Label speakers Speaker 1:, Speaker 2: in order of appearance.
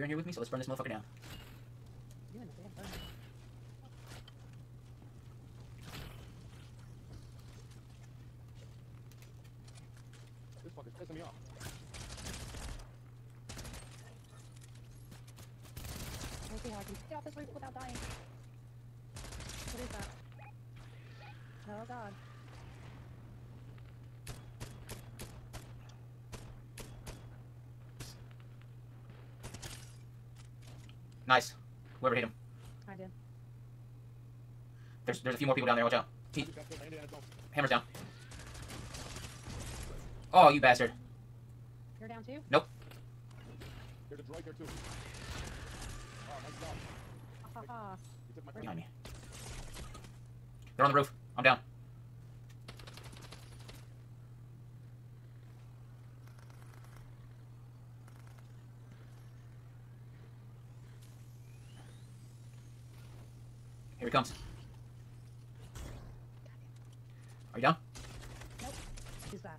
Speaker 1: with me, so let's burn this motherfucker down.
Speaker 2: You and the damn burn.
Speaker 3: This fucker's pissing me off.
Speaker 2: Let's see how I can get off this roof without dying. What is that? Oh god.
Speaker 1: Nice. Whoever hit him.
Speaker 2: I did.
Speaker 1: There's there's a few more people down there. Watch out. T
Speaker 3: Just got still landed and it's all-
Speaker 1: hammers down. Oh, you bastard.
Speaker 2: You're down too? Nope.
Speaker 3: There's a droid there too. Oh, nice job.
Speaker 2: Ha ha ha.
Speaker 3: You took my
Speaker 1: Behind me. They're on the roof. I'm down. He comes. Are you down?
Speaker 2: Who's that?